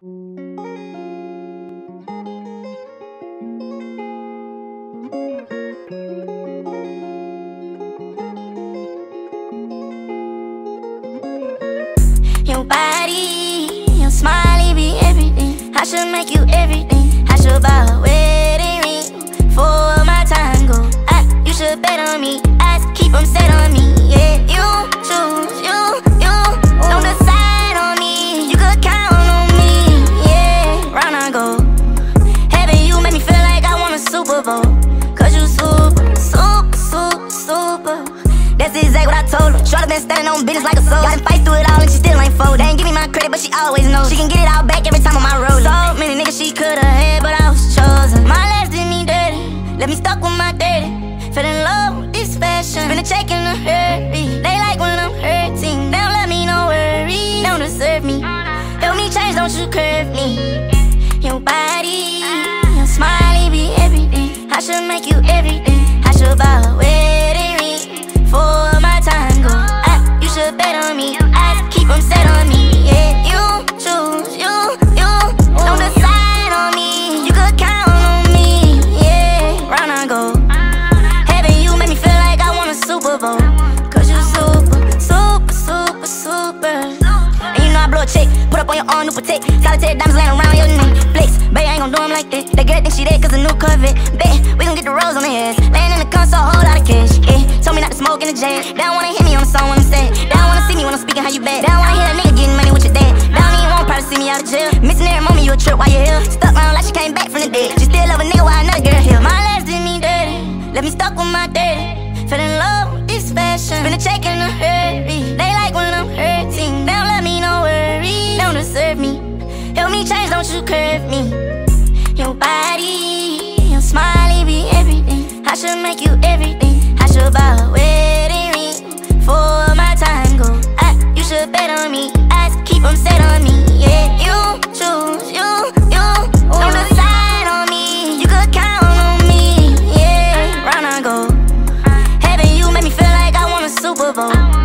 Your body, your smile, be everything. I should make you everything. I should buy a wedding ring for my tango. I, you should bet on me. I keep them set on been standing on business like a soul. Got in fights through it all and she still ain't fold. They ain't give me my credit, but she always knows. She can get it all back every time on my road. So many niggas she coulda had, but I was chosen. My last did me dirty. Left me stuck with my daddy. Fell in love with this fashion. Spend a check in a hurry. They like when I'm hurting. They don't let me no worry. Don't deserve me. Help me change, don't you curve me. Your body, your smile, be everything. I should make you everything. I should buy a blow a check. Put up on your arm, new protect. Solitaire diamonds laying around your neck. Flex, babe, I ain't gon' do 'em like that. They girl think she dead cause a new Corvette. Bet, we gon' get the rose on the heads. Laying in the console, whole lot of cash. Yeah, told me not to smoke in the jet. They don't wanna hear me on the song when I'm sad. They don't wanna see me when I'm speaking how you bad. They don't wanna hear that nigga getting money with your dad. They don't even want probably see me out of jail. Missing every moment you a trip while you're here. Stuck around like she came back from the dead. She still love a nigga while another girl here. My last did me dirty. Left me stuck with my dirty. Fell in love don't you curve me? Your body, your smiley be everything. I should make you everything. I should buy a wedding ring for my tango. I, you should bet on me. Eyes keep them set on me. Yeah, you choose, you, you. Don't decide on me. You could count on me. Yeah, round I go. Heaven, you make me feel like I won a Super Bowl.